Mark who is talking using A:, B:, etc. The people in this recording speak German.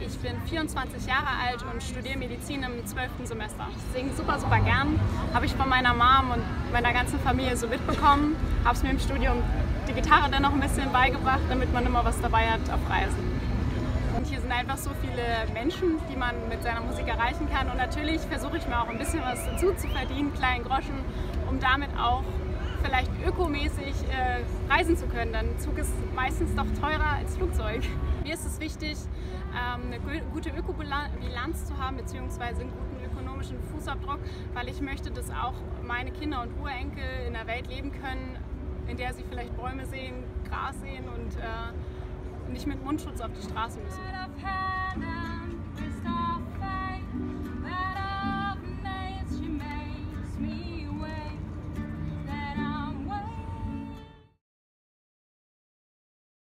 A: Ich bin 24 Jahre alt und studiere Medizin im 12. Semester. Ich singe super, super gern. Habe ich von meiner Mom und meiner ganzen Familie so mitbekommen. Habe es mir im Studium die Gitarre dann noch ein bisschen beigebracht, damit man immer was dabei hat auf Reisen. Und hier sind einfach so viele Menschen, die man mit seiner Musik erreichen kann. Und natürlich versuche ich mir auch ein bisschen was dazu zu verdienen, kleinen Groschen, um damit auch vielleicht ökomäßig äh, reisen zu können. Denn Zug ist meistens doch teurer als Flugzeug. Mir ist es wichtig, ähm, eine gute Ökobilanz zu haben, beziehungsweise einen guten ökonomischen Fußabdruck, weil ich möchte, dass auch meine Kinder und Urenkel in einer Welt leben können, in der sie vielleicht Bäume sehen, Gras sehen und äh, nicht mit Mundschutz auf die Straße müssen.